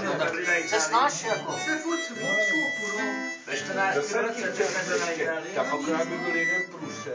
no, tak Ve 14 roce, jsme to nahrali. Tak akorát by byl jeden průser.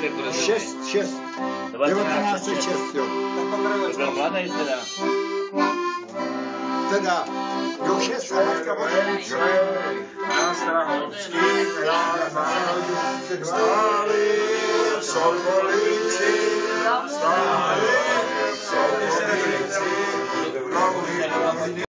или грузовые? Шесть, шесть. 19 часов. Громада и тогда. Тогда. Йокше стали